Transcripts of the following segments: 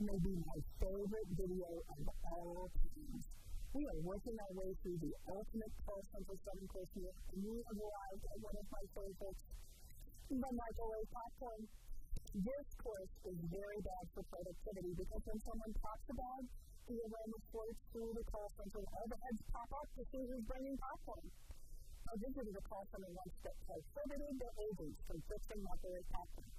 may be my favorite video of all time. We are working our way through the ultimate center seven course meal, and we have arrived at one of my favorites, the microwave popcorn. This course is very bad for productivity because when someone pops a bag, the aroma floats through the call center all the heads pop up to see who's bringing popcorn. I visited a call center once that prohibited their agents from fixing microwave popcorn.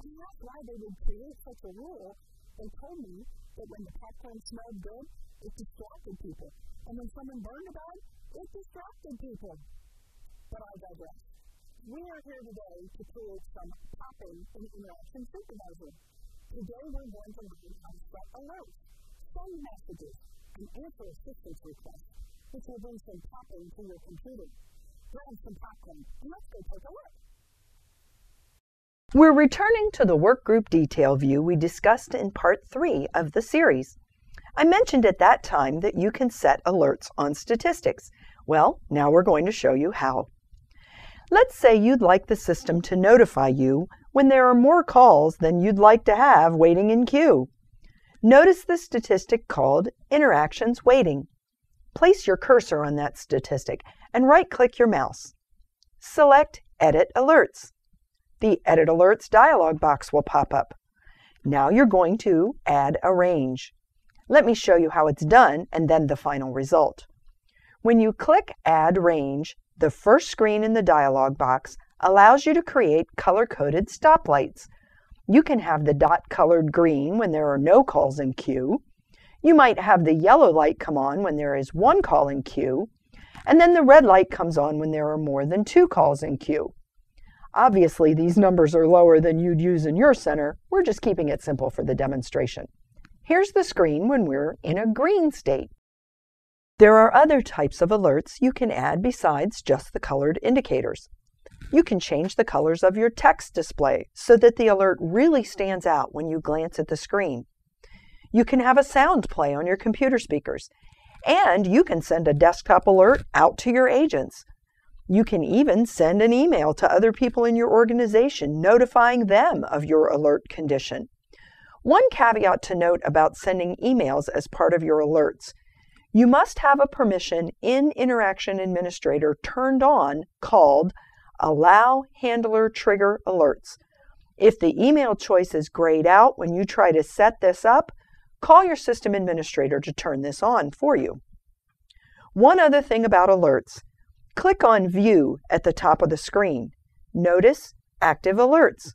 And that's why they would create such a rule. They told me that when the popcorn smelled good, it distracted people. And when someone burned a bag, it distracted people. But I digress. We are here today to create some popping in Interaction Supervisor. Today we're going to learn how to set alerts, send messages, and answer assistance requests, which will bring some popping to your computer grab some popcorn, and let's go take a look. We're returning to the workgroup detail view we discussed in part 3 of the series. I mentioned at that time that you can set alerts on statistics. Well, now we're going to show you how. Let's say you'd like the system to notify you when there are more calls than you'd like to have waiting in queue. Notice the statistic called Interactions Waiting. Place your cursor on that statistic and right-click your mouse. Select Edit Alerts. The Edit Alerts dialog box will pop up. Now you're going to add a range. Let me show you how it's done and then the final result. When you click Add Range, the first screen in the dialog box allows you to create color-coded stoplights. You can have the dot colored green when there are no calls in queue. You might have the yellow light come on when there is one call in queue, and then the red light comes on when there are more than two calls in queue. Obviously, these numbers are lower than you'd use in your center. We're just keeping it simple for the demonstration. Here's the screen when we're in a green state. There are other types of alerts you can add besides just the colored indicators. You can change the colors of your text display so that the alert really stands out when you glance at the screen. You can have a sound play on your computer speakers and you can send a desktop alert out to your agents. You can even send an email to other people in your organization notifying them of your alert condition. One caveat to note about sending emails as part of your alerts. You must have a permission in Interaction Administrator turned on called Allow Handler Trigger Alerts. If the email choice is grayed out when you try to set this up, Call your system administrator to turn this on for you. One other thing about alerts. Click on View at the top of the screen. Notice Active Alerts.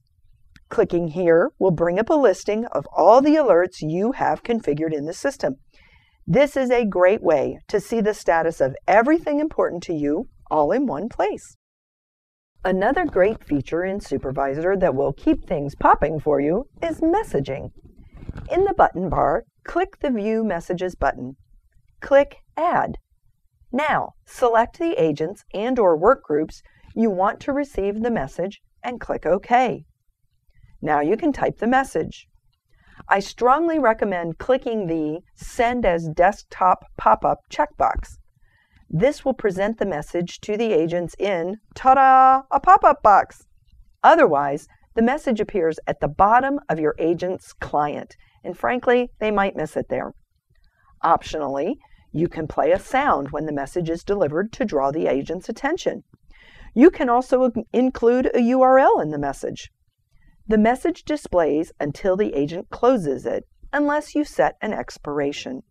Clicking here will bring up a listing of all the alerts you have configured in the system. This is a great way to see the status of everything important to you all in one place. Another great feature in Supervisor that will keep things popping for you is messaging. In the button bar, click the View Messages button. Click Add. Now, select the agents and or work groups you want to receive the message and click OK. Now you can type the message. I strongly recommend clicking the Send as Desktop pop-up checkbox. This will present the message to the agents in, ta-da, a pop-up box. Otherwise, the message appears at the bottom of your agent's client and frankly, they might miss it there. Optionally, you can play a sound when the message is delivered to draw the agent's attention. You can also include a URL in the message. The message displays until the agent closes it, unless you set an expiration.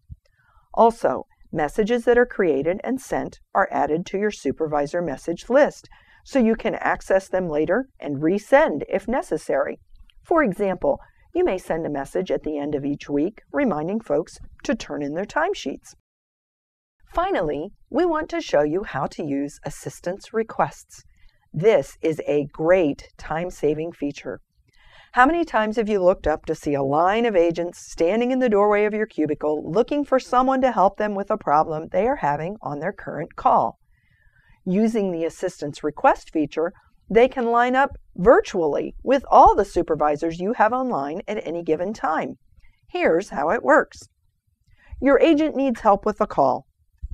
Also, messages that are created and sent are added to your supervisor message list, so you can access them later and resend if necessary. For example, you may send a message at the end of each week reminding folks to turn in their timesheets. Finally, we want to show you how to use assistance requests. This is a great time-saving feature. How many times have you looked up to see a line of agents standing in the doorway of your cubicle looking for someone to help them with a problem they are having on their current call? Using the assistance request feature, they can line up virtually with all the supervisors you have online at any given time. Here's how it works. Your agent needs help with a call.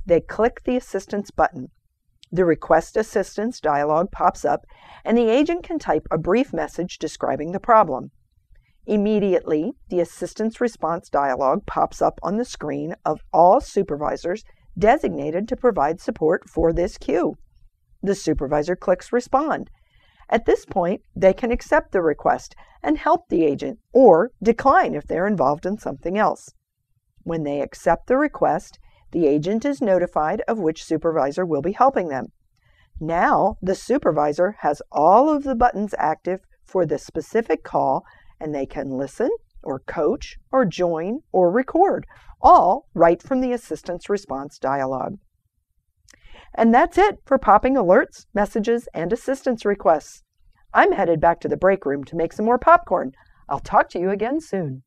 They click the Assistance button. The Request Assistance dialog pops up, and the agent can type a brief message describing the problem. Immediately, the assistance response dialog pops up on the screen of all supervisors designated to provide support for this queue. The supervisor clicks Respond. At this point, they can accept the request and help the agent or decline if they're involved in something else. When they accept the request, the agent is notified of which supervisor will be helping them. Now, the supervisor has all of the buttons active for the specific call and they can listen or coach or join or record, all right from the assistance response dialog. And that's it for popping alerts, messages, and assistance requests. I'm headed back to the break room to make some more popcorn. I'll talk to you again soon.